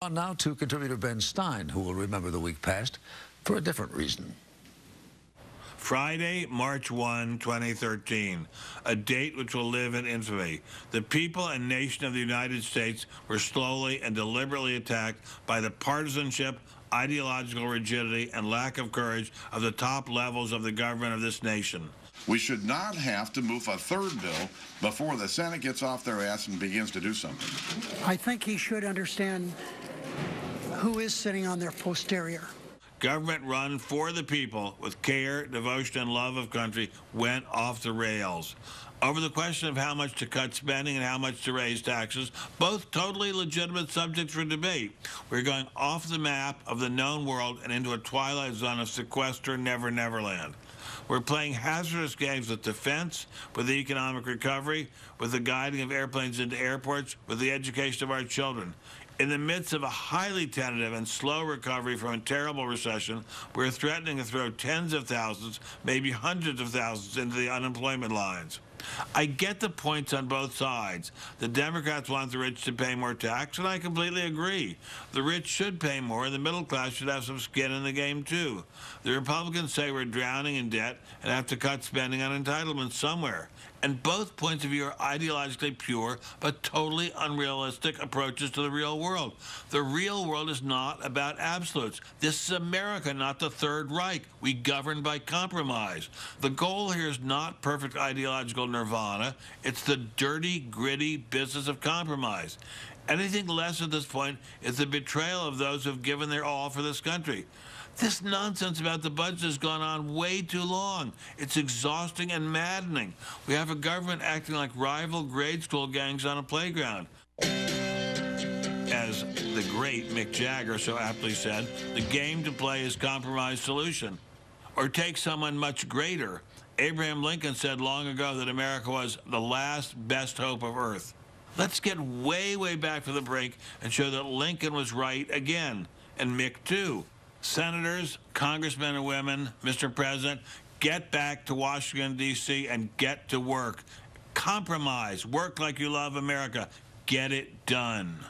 On now to contributor Ben Stein, who will remember the week past for a different reason. Friday, March 1, 2013, a date which will live in infamy. The people and nation of the United States were slowly and deliberately attacked by the partisanship, ideological rigidity, and lack of courage of the top levels of the government of this nation. We should not have to move a third bill before the Senate gets off their ass and begins to do something. I think he should understand who is sitting on their posterior. Government run for the people with care, devotion, and love of country went off the rails. Over the question of how much to cut spending and how much to raise taxes, both totally legitimate subjects for debate, we're going off the map of the known world and into a twilight zone of sequester never never land. We're playing hazardous games with defense, with the economic recovery, with the guiding of airplanes into airports, with the education of our children. In the midst of a highly tentative and slow recovery from a terrible recession, we're threatening to throw tens of thousands, maybe hundreds of thousands, into the unemployment lines. I get the points on both sides. The Democrats want the rich to pay more tax, and I completely agree. The rich should pay more, and the middle class should have some skin in the game, too. The Republicans say we're drowning in debt and have to cut spending on entitlements somewhere. And both points of view are ideologically pure, but totally unrealistic approaches to the real world. The real world is not about absolutes. This is America, not the Third Reich. We govern by compromise. The goal here is not perfect ideological nirvana. It's the dirty, gritty business of compromise. Anything less at this point is the betrayal of those who have given their all for this country. This nonsense about the budget has gone on way too long. It's exhausting and maddening. We have a government acting like rival grade school gangs on a playground. As the great Mick Jagger so aptly said, the game to play is compromise solution. Or take someone much greater, Abraham Lincoln said long ago that America was the last best hope of Earth. Let's get way, way back for the break and show that Lincoln was right again, and Mick too. Senators, congressmen and women, Mr. President, get back to Washington, D.C. and get to work. Compromise. Work like you love America. Get it done.